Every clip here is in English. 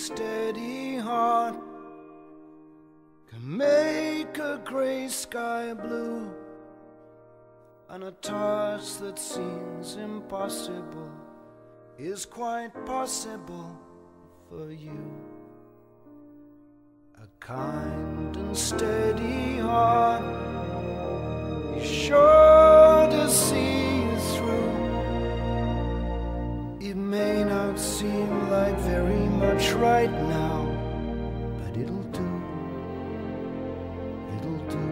steady heart can make a gray sky blue, and a task that seems impossible is quite possible for you. A kind and steady heart seem like very much right now, but it'll do. It'll do.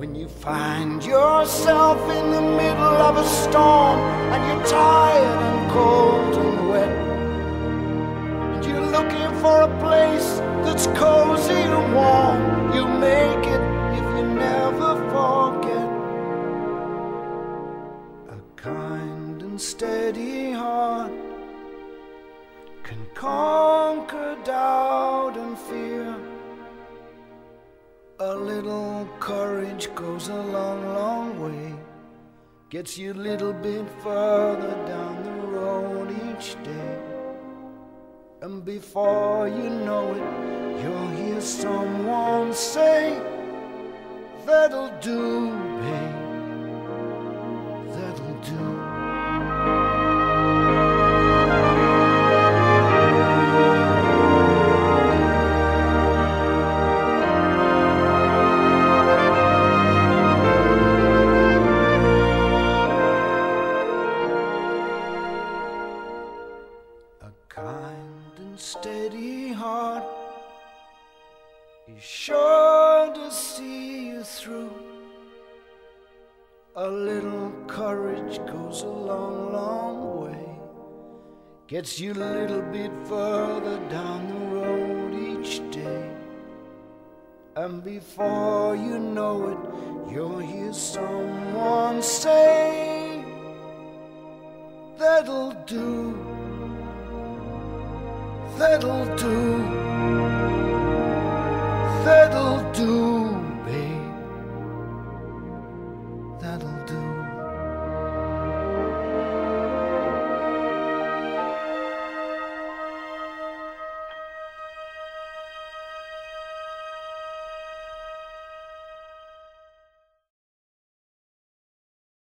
When you find yourself in the middle of a storm and you're tired and cold heart can conquer doubt and fear. A little courage goes a long, long way. Gets you a little bit further down the road each day. And before you know it, you'll hear someone say, That'll do, babe. Steady heart is sure to see you through. A little courage goes a long, long way. Gets you a little bit further down the road each day. And before you know it, you'll hear someone say, That'll do. That'll do. That'll do.